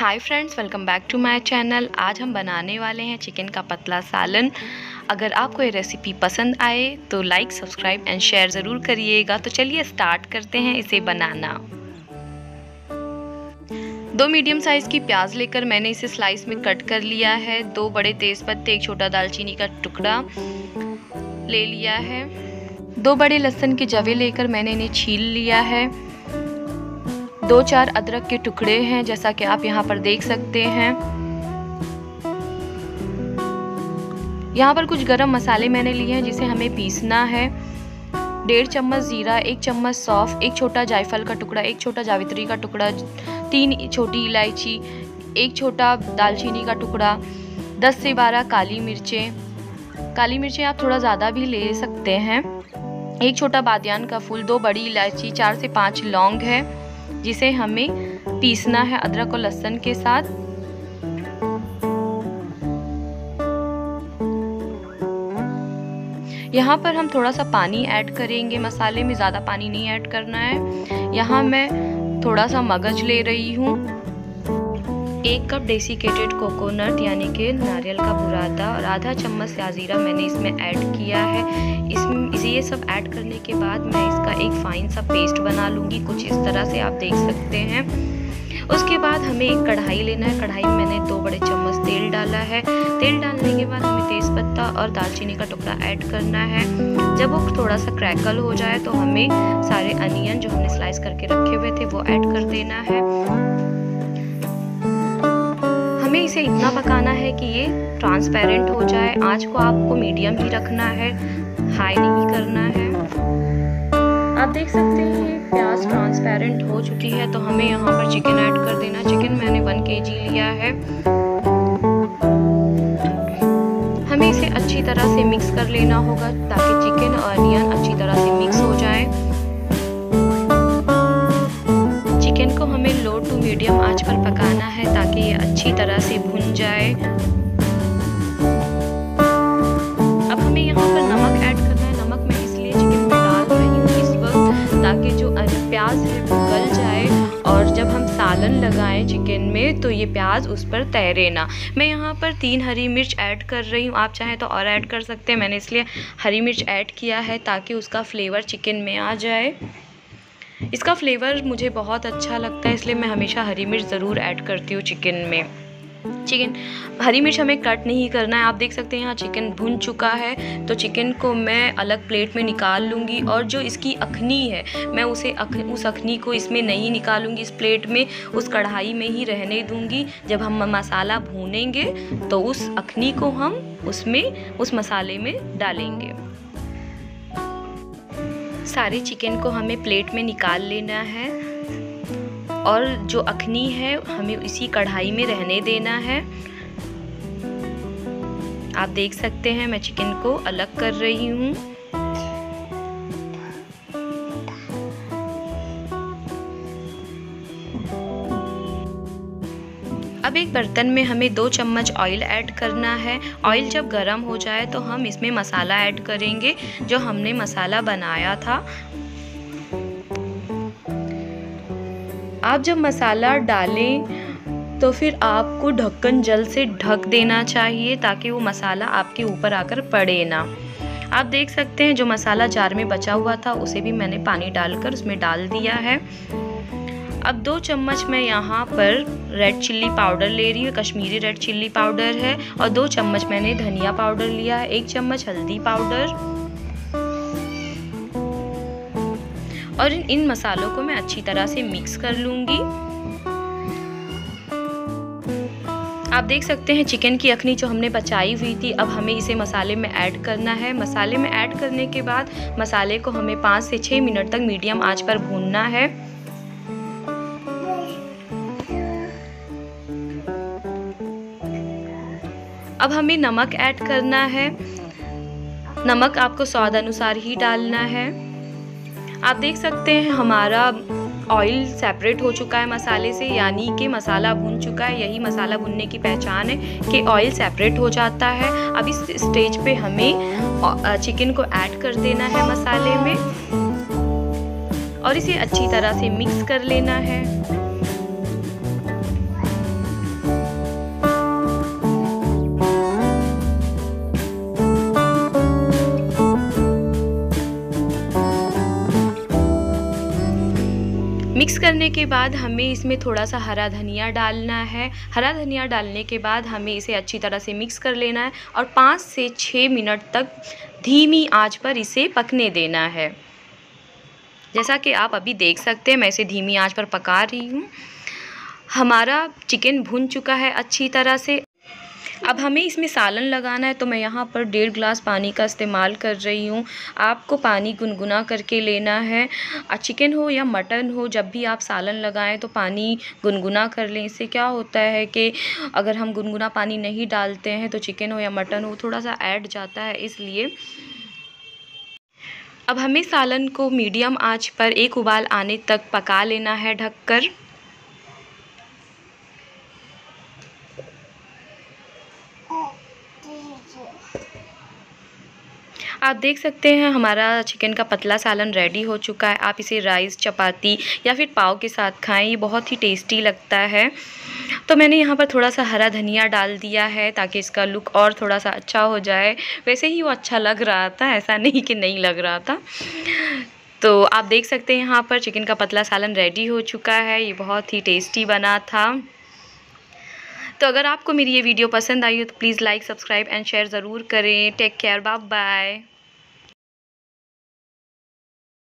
Hi friends welcome back to my channel आज हम बनाने वाले हैं चिकन का पतला सालन। अगर आपको ये रेसिपी पसंद आए तो लाइक सब्सक्राइब एंड शेयर ज़रूर करिएगा। तो चलिए स्टार्ट करते हैं इसे बनाना। दो मीडियम साइज़ की प्याज लेकर मैंने इसे स्लाइस में कट कर लिया है। दो बड़े तेज़ पत्ते एक छोटा दालचीनी का टुकड़ा ले लिया है। दो बड़े लहसुन के जवे लेकर मैंने इन्हें छील लिया है। दो चार अदरक के टुकड़े हैं, जैसा कि आप यहाँ पर देख सकते हैं। यहाँ पर कुछ गरम मसाले मैंने लिए हैं, जिसे हमें पीसना है। डेढ़ चम्मच ज़ीरा, एक चम्मच सौफ, एक छोटा जायफल का टुकड़ा, एक छोटा जावित्री का टुकड़ा, तीन छोटी इलायची, एक छोटा दालचीनी का टुकड़ा, दस से बारह काली मिर्चें। काली मिर्चें आप थोड़ा ज़्यादा भी ले सकते हैं। एक छोटा बादियान का फूल, दो बड़ी इलायची, चार से पाँच लौंग है। जिसे हमें पीसना है अदरक और लहसुन के साथ। यहाँ पर हम थोड़ा सा पानी ऐड करेंगे। मसाले में ज़्यादा पानी नहीं ऐड करना है। यहाँ मैं थोड़ा सा मगज ले रही हूँ। एक कप डेसिकेटेड कोकोनट यानी कि नारियल का बुरादा और आधा चम्मच स्याजीरा मैंने इसमें ऐड किया है। इसे ये सब ऐड करने के बाद मैं इसका एक फ़ाइन सा पेस्ट बना लूँगी। कुछ इस तरह से आप देख सकते हैं। उसके बाद हमें एक कढ़ाई लेना है। कढ़ाई में मैंने दो बड़े चम्मच तेल डाला है। तेल डालने के बाद हमें तेज़पत्ता और दालचीनी का टुकड़ा ऐड करना है। जब वो थोड़ा सा क्रैकल हो जाए तो हमें सारे अनियन जो हमने स्लाइस करके रखे हुए थे, वो ऐड कर देना है। इसे इतना पकाना है कि ये ट्रांसपेरेंट हो जाए। आँच को आपको मीडियम ही रखना है हाई नहीं करना है। आप देख सकते हैं प्याज ट्रांसपेरेंट हो चुकी है तो हमें यहाँ पर चिकन ऐड कर देना। चिकन मैंने वन के जी लिया है। हमें इसे अच्छी तरह से मिक्स कर लेना होगा, ताकि चिकन और अनियन अच्छी तरह से मिक्स हो जाए। चिकन को हमें लो टू मीडियम आँच पर पकाना है ताकि ये अच्छी तरह से भुन जाए। अब हमें यहाँ पर नमक ऐड करना है। नमक मैं इसलिए चिकन में डाल रही हूँ इस वक्त ताकि जो प्याज है वो गल जाए और जब हम सालन लगाएँ चिकन में तो ये प्याज उस पर तैरे ना। मैं यहाँ पर तीन हरी मिर्च ऐड कर रही हूँ। आप चाहें तो और ऐड कर सकते हैं। मैंने इसलिए हरी मिर्च ऐड किया है ताकि उसका फ्लेवर चिकन में आ जाए। इसका फ्लेवर मुझे बहुत अच्छा लगता है इसलिए मैं हमेशा हरी मिर्च ज़रूर ऐड करती हूँ चिकन में। चिकन हरी मिर्च हमें कट नहीं करना है। आप देख सकते हैं यहाँ चिकन भुन चुका है। तो चिकन को मैं अलग प्लेट में निकाल लूँगी और जो इसकी अखनी है मैं उसे अख, उस अखनी को इसमें नहीं निकालूँगी। इस प्लेट में उस कढ़ाई में ही रहने दूँगी। जब हम मसाला भूनेंगे तो उस अखनी को हम उसमें उस मसाले में डालेंगे। सारे चिकन को हमें प्लेट में निकाल लेना है। और जो अखनी है, हमें इसी कढ़ाई में रहने देना है। आप देख सकते हैं, मैं चिकन को अलग कर रही हूँ। बर्तन में हमें दो चम्मच ऑयल ऐड करना है। ऑयल जब गर्म हो जाए तो हम इसमें मसाला ऐड करेंगे, जो हमने मसाला बनाया था। आप जब मसाला डालें तो फिर आपको ढक्कन जल से ढक देना चाहिए, ताकि वो मसाला आपके ऊपर आकर पड़े ना। आप देख सकते हैं, जो मसाला जार में बचा हुआ था, उसे भी मैंने पानी डालकर उसमें डाल दिया है। अब दो चम्मच मैं यहाँ पर रेड चिल्ली पाउडर ले रही हूँ, कश्मीरी रेड चिल्ली पाउडर है और दो चम्मच मैंने धनिया पाउडर लिया है, एक चम्मच हल्दी पाउडर और इन मसालों को मैं अच्छी तरह से मिक्स कर लूँगी। आप देख सकते हैं चिकन की अखनी जो हमने बचाई हुई थी, अब हमें इसे मसाले में ऐड करना है। मसाले में ऐड करने के बाद मसाले को हमें पाँच से छः मिनट तक मीडियम आँच पर भूनना है। अब हमें नमक ऐड करना है। नमक आपको स्वाद अनुसार ही डालना है। आप देख सकते हैं हमारा ऑयल सेपरेट हो चुका है मसाले से, यानी कि मसाला भुन चुका है। यही मसाला भुनने की पहचान है कि ऑयल सेपरेट हो जाता है। अब इस स्टेज पे हमें चिकन को ऐड कर देना है मसाले में। और इसे अच्छी तरह से मिक्स कर लेना है। करने के बाद हमें इसमें थोड़ा सा हरा धनिया डालना है। हरा धनिया डालने के बाद हमें इसे अच्छी तरह से मिक्स कर लेना है और पाँच से छः मिनट तक धीमी आँच पर इसे पकने देना है। जैसा कि आप अभी देख सकते हैं, मैं इसे धीमी आँच पर पका रही हूँ। हमारा चिकन भुन चुका है अच्छी तरह से। अब हमें इसमें सालन लगाना है तो मैं यहाँ पर डेढ़ ग्लास पानी का इस्तेमाल कर रही हूँ। आपको पानी गुनगुना करके लेना है। चिकन हो या मटन हो, जब भी आप सालन लगाएँ तो पानी गुनगुना कर लें। इससे क्या होता है कि अगर हम गुनगुना पानी नहीं डालते हैं तो चिकन हो या मटन हो, थोड़ा सा ऐड जाता है इसलिए। अब हमें सालन को मीडियम आँच पर एक उबाल आने तक पका लेना है ढककर। आप देख सकते हैं, हमारा चिकन का पतला सालन रेडी हो चुका है। आप इसे राइस चपाती या फिर पाव के साथ खाएँ, ये बहुत ही टेस्टी लगता है। तो मैंने यहाँ पर थोड़ा सा हरा धनिया डाल दिया है ताकि इसका लुक और थोड़ा सा अच्छा हो जाए। वैसे ही वो अच्छा लग रहा था, ऐसा नहीं कि नहीं लग रहा था। तो आप देख सकते हैं यहाँ पर चिकन का पतला सालन रेडी हो चुका है, ये बहुत ही टेस्टी बना था। तो अगर आपको मेरी ये वीडियो पसंद आई हो तो please like subscribe and share ज़रूर करें। Take care bye bye